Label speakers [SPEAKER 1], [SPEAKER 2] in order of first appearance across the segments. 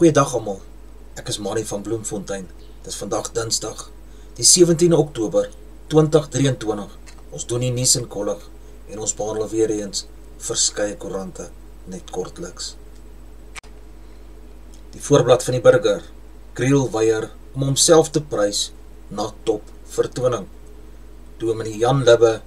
[SPEAKER 1] Goeiedag almal. Ek is Mani van Bloemfontein. Dit is vandag Dinsdag, die 17de Oktober 2023. Ons doen die nuus in kollig en ons behandel weer eens verskeie koerante net kortliks. Die voorblad van die burger. Kriel weier om homself te prys na top vertoning. Dominee Jan Libbe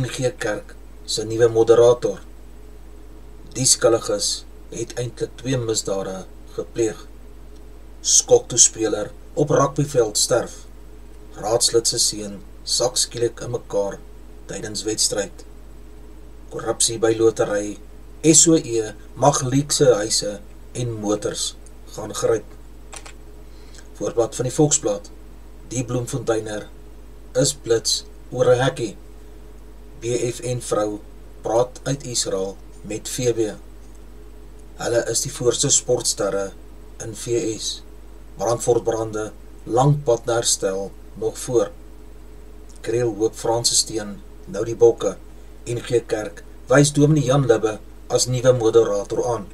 [SPEAKER 1] NG Kerk se nuwe moderator. Die skuldiges het eintlik twee misdade gepleeg. Skoktoespeler op rugbyveld sterf. Raadslid se seun sak skielik in mekaar tydens wedstryd. Korrupsie by lotery. SOE mag leekse huise en motors gaan gryp. Voorblad van die Volksblad. Die Bloemfonteiner is blits oor 'n hekkie. BFN vrou praat uit Israel met VB. Hulle is die voorste sportsterre in VS. Brandvoortbrande, lang pad na herstel, nog voor. Kreel hoop Franse steen, nou die bokke, NG Kerk, wys dominee Jan Libbe as nieuwe moderator aan.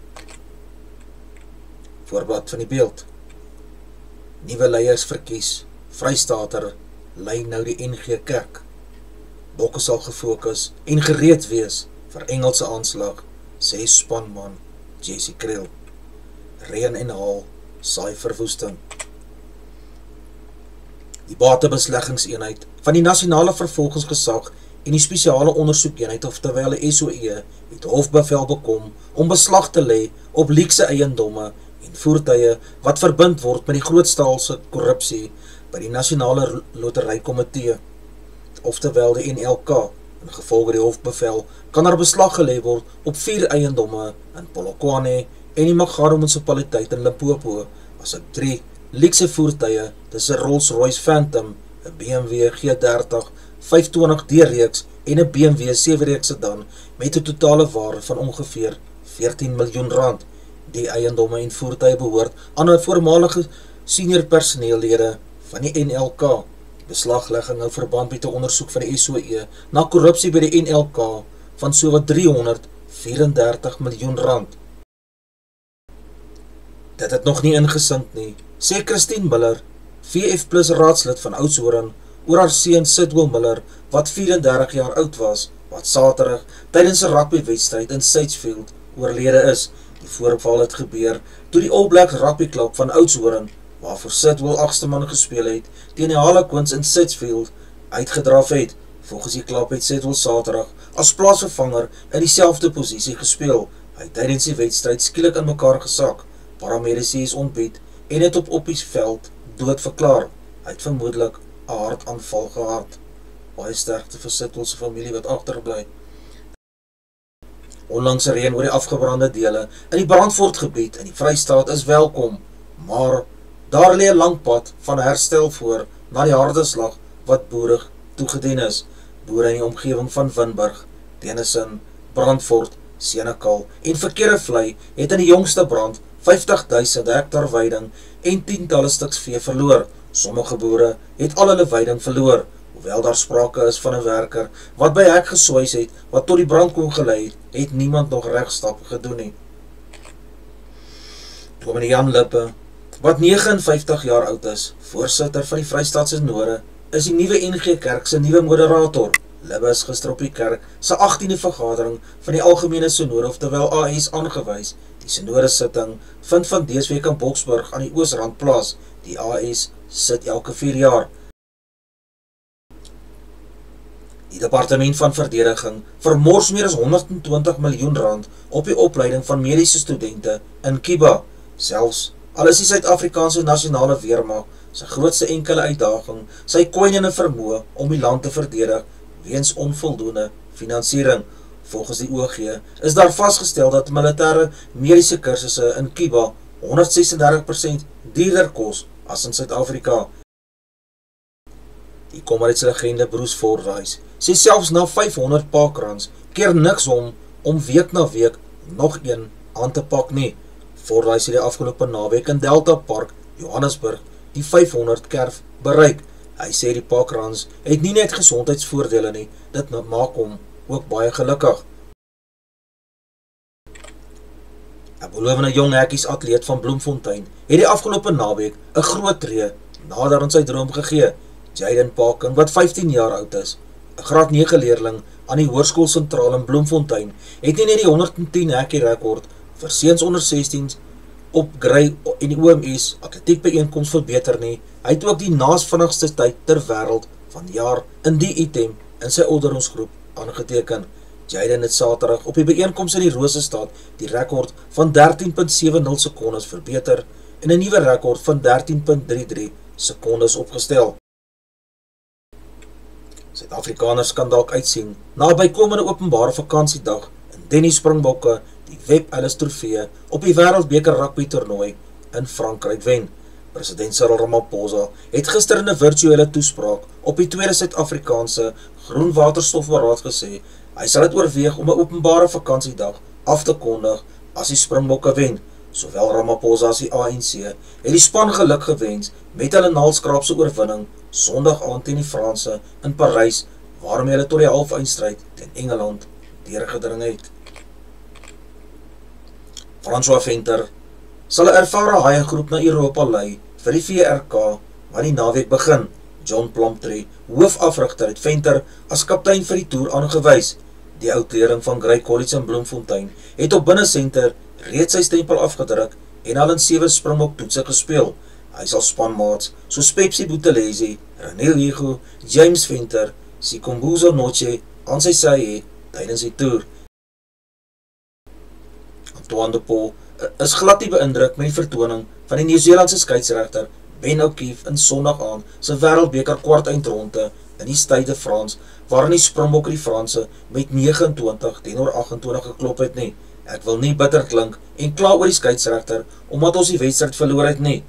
[SPEAKER 1] Voorblad van die beeld. Nieuwe leiers verkies, vrystater, lei nou die NG Kerk. Bokke sal gefokus en gereed wees vir Engelse aanslag, sê spanman. Jessie Kriel. Reen en haal, saai verwoesting. Die batebesleggingseenheid van die Nasionale Vervolgingsgesag en die Spesiale Ondersoekeenheid of terwyl die SOE het hofbevel bekom om beslag te lê op leekse eiendomme en voertuie wat verbind word met die grootstaalse korrupsie by die Nasionale Loterykomitee of terwyl die NLK In gevolge die hofbevel kan daar beslag gelê word op vier eiendomme in Polokwane en die Magaro munisipaliteit in Limpopo, as ek drie leekse voertuie, dis 'n Rolls-Royce Phantom, 'n BMW G30 520 D-reeks en 'n BMW 7-reeks sedan met 'n totale waarde van ongeveer 14 miljoen rand. Die eiendomme en voertuie behoort aan 'n voormalige senior personeellede van die NLK beslaglegging hou verband met 'n ondersoek van die SOE na korrupsie by die NLK van sowat 334 miljoen rand. Dit het nog nie ingesink nie, sê Christine Miller, VF+ raadslid van Oudtshoorn, oor haar seun Sidwell Miller wat 34 jaar oud was, wat Saterdag tydens 'n rugbywedstryd in Saitsfield oorlede is. Die voorval het gebeur toe die All Blacks rugbyklub van Oudtshoorn waarvoor Sidwell agste man gespeel het, teen die Harlequins in Sitsfield uitgedraf het. Volgens die klap het Sidwell saterdag as plaasvervanger in dieselfde posisie gespeel. Hy tydens die wedstryd skielik in mekaar gesak. Paramedici is ontbied en het op oppies veld dood verklaar. Hy het vermoedelijk een hartaanval gehad. Baie sterkte vir Sidwell sy familie wat achterbly. Onlangse reen oor die afgebrande dele in die brandvoortgebied in die vrystaat is welkom, maar Daar lee 'n lang pad van herstel voor na die harde slag wat boerig toegedien is. Boere in die omgewing van Winburg, Denison, Brandfort, Senekal en Verkeerevlei het in die jongste brand 50000 hektar weiding en tientalle stuks vee verloor. Sommige boere het al hulle weiding verloor, hoewel daar sprake is van 'n werker wat by hek geswys het wat tot die brand kon gelei het, het niemand nog regstap gedoen nie. Dominee Jan Lippe wat 59 jaar oud is, voorsitter van die Vrystaatse Noorde, is die nieuwe NG Kerk sy nieuwe moderator. Libbe is gister op die kerk sy 18e vergadering van die Algemene Synode, oftewel AS, aangewys. Die Synode sitting vind van deesweek in Boksburg aan die Oosrand plaas. Die AS sit elke 4 jaar. Die Departement van Verdediging vermors meer as 120 miljoen rand op die opleiding van medische studenten in Kiba, selfs Al is die Suid-Afrikaanse nationale weermacht sy grootste enkele uitdaging, sy koinene vermoe om die land te verdedig weens onvoldoende financiering. Volgens die OG is daar vastgestel dat militaire medische kursusse in Kiba 136% dierder kost as in Suid-Afrika. Die kommerheidslegende Bruce Fordyce sê selfs na 500 pakrans keer niks om om week na week nog een aan te pak nie voordat hy die afgelopen naweek in Delta Park, Johannesburg, die 500 kerf bereik. Hy sê die parkrans het nie net gezondheidsvoordele nie, dit maak hom ook baie gelukkig. 'n Belovende jong hekkies atleet van Bloemfontein het die afgelope naweek 'n groot tree nader aan sy droom gegee. Jaden Parkin, wat 15 jaar oud is, 'n graad 9 leerling aan die Hoërskool Sentraal in Bloemfontein, het nie net die 110 hekkie rekord vir seuns onder 16s op Grey en die OMS atletiek byeenkoms verbeter nie. Hy het ook die naas vinnigste tyd ter wêreld van jaar in die item in sy ouderdomsgroep aangeteken. Jaden het Saterdag op die byeenkoms in die Rosestad die rekord van 13.70 sekondes verbeter en 'n nuwe rekord van 13.33 sekondes opgestel. Suid-Afrikaners kan dalk uitsien na bykomende openbare vakansiedag in Denny Springbokke die Web Ellis Trofee op die Wêreldbeker rugby toernooi in Frankryk wen. President Cyril Ramaphosa het gister in 'n virtuele toespraak op die tweede Suid-Afrikaanse Groen Waterstofberaad gesê hy sal dit oorweeg om 'n openbare vakansiedag af te kondig as die Springbokke wen. Sowel Ramaphosa as die ANC het die span geluk gewens met hulle naalskraapse oorwinning Sondag aand teen die Franse in Parys waarmee hulle tot die halfeindstryd teen Engeland deurgedring het. François Venter sal 'n ervare haie groep na Europa lei vir die VRK wat die naweek begin. John Plumtree, hoofafrigter het Venter as kaptein vir die toer aangewys. Die ou kleerling van Grey College in Bloemfontein het op binnesenter reeds sy stempel afgedruk en al in sewe Springbok toetse gespeel. Hy sal spanmaats soos Pepsi Buthelezi, Raneel Hugo, James Venter, Sikombuzo Noche aan sy sy hê tydens die toer. Antoine de Paul eh, is glad nie beïndruk met die vertoning van die Nieu-Seelandse skeieregter Ben O'Keefe in Sondag aan sy Wêreldbeker kwartfinale in die Stade France waarin die Springbokke die Franse met 29 teenoor 28 geklop het nie. Ek wil nie bitter klink en kla oor die skeieregter omdat ons die wedstryd verloor het nie,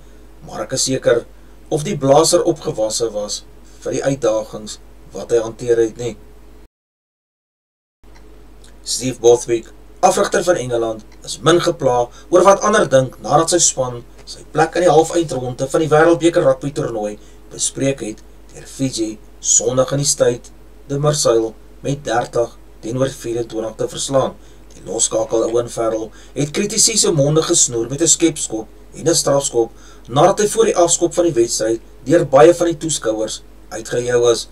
[SPEAKER 1] maar ek is seker of die blaser opgewasse was vir die uitdagings wat hy hanteer het nie. Steve Bothwick afrigter van Engeland, is min gepla oor wat ander dink nadat sy span sy plek in die halfeindronde van die Wêreldbeker rugby toernooi bespreek het deur Fiji Sondag in die tyd de Marseille met 30 teenoor 24 te verslaan. Die loskakel Owen Farrell het kritisie se monde gesnoer met 'n skepskop en 'n strafskop nadat hy voor die afskop van die wedstryd deur baie van die toeskouers uitgejou is.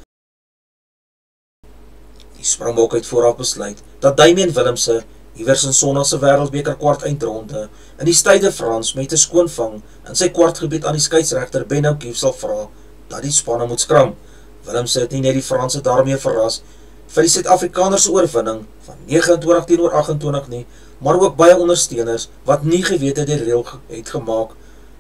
[SPEAKER 1] Die Springbok het vooraf besluit dat Damian Willemse iewers in Sondag se Wêreldbeker kwart eindronde in die Stade Frans met 'n skoonvang in sy kwartgebied aan die skeieregter Benno Kief sal vra dat die spanne moet skram. Willem sê dit nie net die Franse daarmee verras vir die Suid-Afrikaners se oorwinning van 29 teenoor 28 nie, maar ook baie ondersteuners wat nie geweet het die reël het gemaak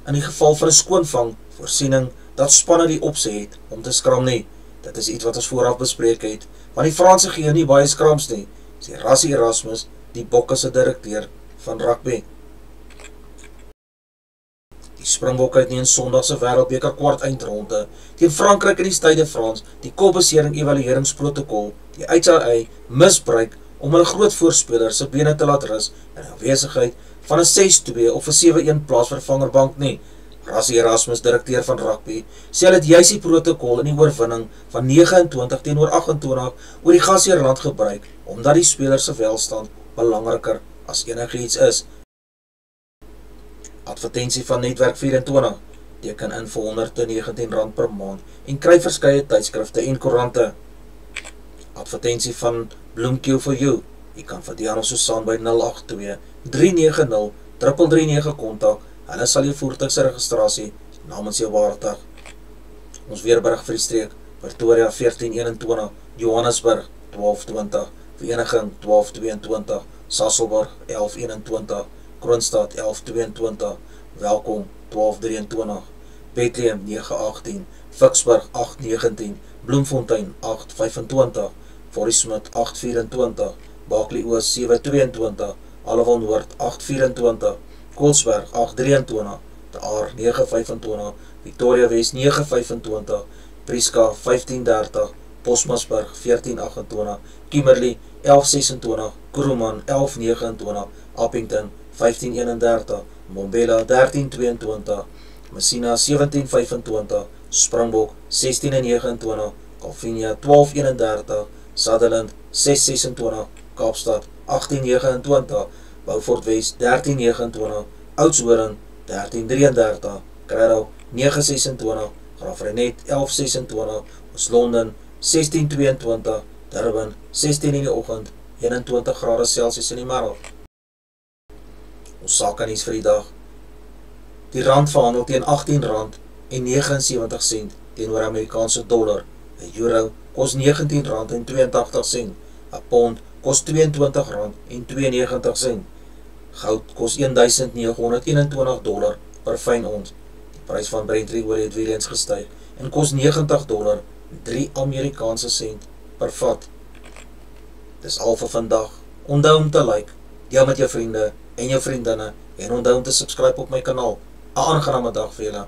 [SPEAKER 1] in die geval van 'n skoonvang voorsiening dat spanne die opsie het om te skram nie. Dit is iets wat ons vooraf bespreek het, want die Franse gee nie baie skrams nie. Sê Rassie Erasmus die Bokke se direkteur van rugby. Die Springbokke het nie in Sondag se Wêreldbeker kwart eindronde teen Frankryk in die Stade Frans die kopbesering evalueringsprotokol, die HIA, misbruik om hulle groot voorspeler se bene te laat rus in afwesigheid van 'n 6-2 of 'n 7-1 plaasvervangerbank nie. Rassie Erasmus, direkteur van rugby, sê hulle het juis die protokol in die oorwinning van 29 teenoor 28 oor die gasheerland gebruik omdat die speler se welstand belangriker as enigiets is. Advertensie van Netwerk 24 teken in vir R119 per maand en kry verskeie tydskrifte en koerante. Advertensie van Bloomkill for you. Jy kan vir Diana Susan by 082 390 339 kontak. Hulle sal jou voertuig se registrasie namens jou waardig. Ons weerberig vir die streek Pretoria 1421, Johannesburg 1220. Vereniging 1222, Sasselburg 1121, Kroonstad 1122, Welkom 1223, Bethlehem 918, Vicksburg 819, Bloemfontein 825, Forismit 824, Bakley Oos 722, Allewil Noord 824, Koolsberg 823, De Aar 925, Victoria West 925, Prieska 1530, Bosmasburg 1428, Kimberley 1126, Kroeman 1129, Appington 1531, Mombela 1322, Messina 1725, Springbok 1629, Calvinia 1231, Sutherland 626, Kaapstad 1829, Beaufort Wes 1329, Oudtshoorn 1333, Kraro 926, Graafrenet 1126, ons Londen 1622, Durban 16 in die oggend, 21 grade Celsius in die middag. Ons sake nuus vir die dag. Die rand verhandel teen R18 en 79 sent teenoor Amerikaanse dollar. 'n Euro kos R19.82. 'n Pond kos R22.92. Goud kos 1921 dollar per fyn ons. Die prys van Brent olie het weer eens gestyg en kos 90 dollar 3 Amerikaanse sent per vat. Dis al vir vandag. Onthou om te like, deel met jou vriende en jou vriendinne en onthou om te subscribe op my kanaal. 'n Aangename dag vir julle.